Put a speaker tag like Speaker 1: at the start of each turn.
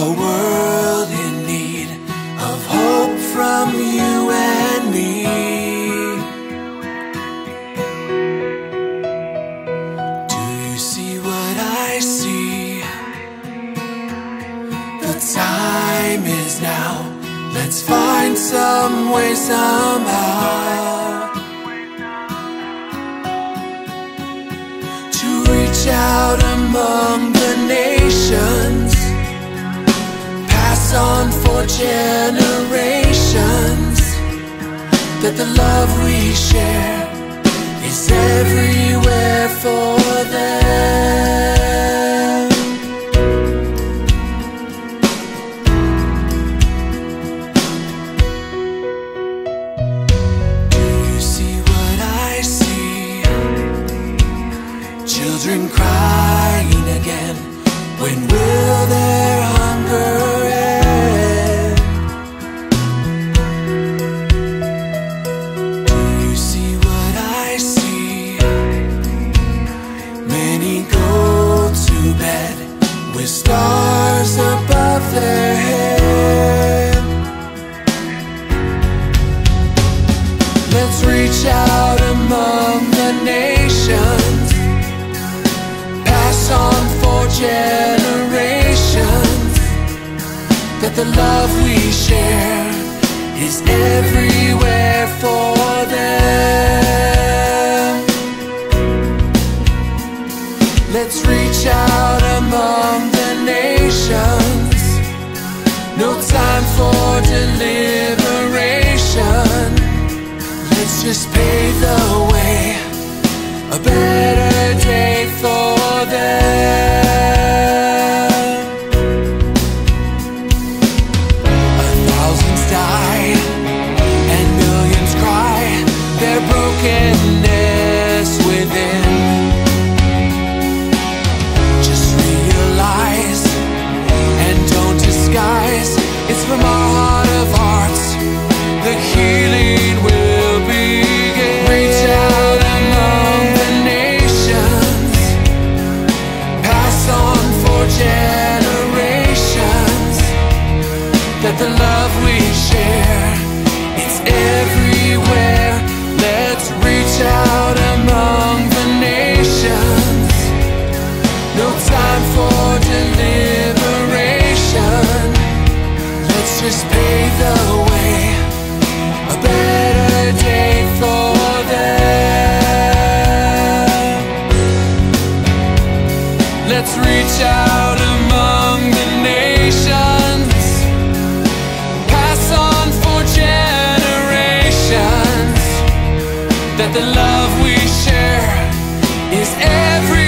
Speaker 1: A world in need of hope from you and me. Do you see what I see? The time is now. Let's find some way somehow to reach out among the nations on for generations. That the love we share is everywhere for them. stars above their head. Let's reach out among the nations. Pass on for generations. That the love we share is everywhere for No time for deliberation. Let's just pave the way. A better that the love we share the love we share is every